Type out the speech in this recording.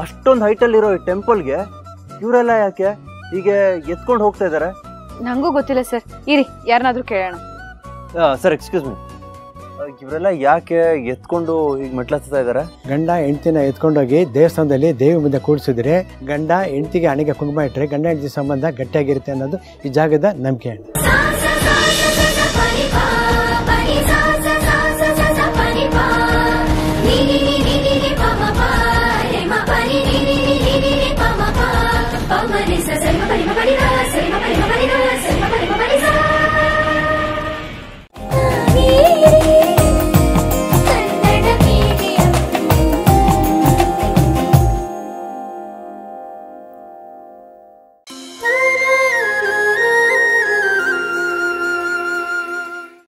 ಅಷ್ಟೊಂದು ಹೈಟಲ್ಲಿರೋ ಈ ಟೆಂಪಲ್ಗೆ ಇವರೆಲ್ಲ ಯಾಕೆ ಹೀಗೆ ಎತ್ಕೊಂಡು ಹೋಗ್ತಾ ಇದ್ದಾರೆ ನಂಗೂ ಗೊತ್ತಿಲ್ಲ ಸರ್. ಇರಿ ಯಾರನ್ನಾದ್ರೂ ಕೇಳೋಣ. ಸರ್ ಎಕ್ಸ್ಕ್ಯೂಸ್ ಮೀ ಇವರೆಲ್ಲ ಯಾಕೆ ಎತ್ಕೊಂಡು ಹೀಗೆ ಮೆಟ್ಲತ್ತಾ ಇದ್ದಾರೆ ಗಂಡ ಹೆಂಡ್ತಿನ ಎತ್ಕೊಂಡೋಗಿ ದೇವಸ್ಥಾನದಲ್ಲಿ ದೇವಿ ಮುಂದೆ ಕೂಡಿಸಿದ್ರೆ ಗಂಡ ಹೆಂಡತಿಗೆ ಹಣೆಗೆ ಕುಂಕುಮ ಇಟ್ಟರೆ ಗಂಡ ಹೆಂಡತಿ ಸಂಬಂಧ ಗಟ್ಟಿಯಾಗಿರುತ್ತೆ ಅನ್ನೋದು ಈ ಜಾಗದ ನಂಬಿಕೆ.